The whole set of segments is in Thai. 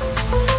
ส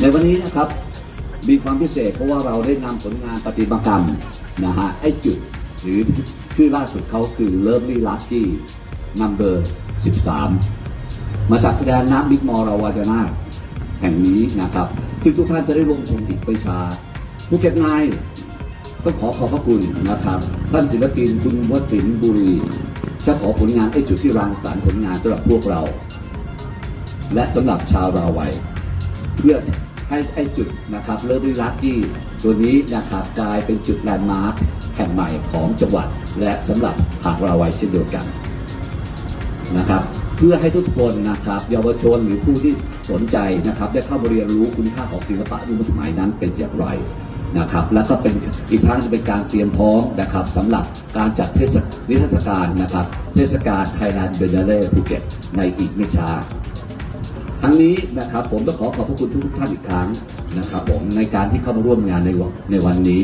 ในวันนี้นะครับมีความพิเศษเพราะว่าเราได้นำผลงานประติมากรรมนะฮะไอจุดหรือชื่อล่าสุดเขาคือ Lovely Lucky Number 13 มาจากแสดงน้ำบิ๊กมอราวาจนาแห่งนี้นะครับซึ่งทุกท่านจะได้ลงทุนอีกไปชาภูเก็ตนายต้องขอขอบพระคุณนะครับท่านศิลปินคุณวัฒน์บุรีจะขอผลงานไอจุดที่รังสรรค์ผลงานสำหรับพวกเรา และสำหรับชาวราวัยเพื่อ ให้ไอ้จุดนะครับ Lovely Lucky ตัวนี้นะครับกลายเป็นจุด landmark แห่งใหม่ของจังหวัด และสำหรับหาดราวัยเช่นเดียวกันนะครับเพื่อให้ทุกคนนะครับเยาวชนหรือผู้ที่สนใจนะครับได้เข้ามาเรียนรู้คุณค่าของศิลปะยุคสมัยนั้นเป็นอย่างไรนะครับแล้วก็เป็นอีกครั้งเป็นการเตรียมพร้อมนะครับสำหรับการจัดเทศนิทรรศการนะครับเทศกาล Thailand Biennale ภูเก็ตในอีกไม่ช้า ทั้งนี้นะครับผมต้องขอขอบพระคุณทุกท่านอีกครั้งนะครับผมในการที่เข้ามาร่วมงานในวันในวันนี้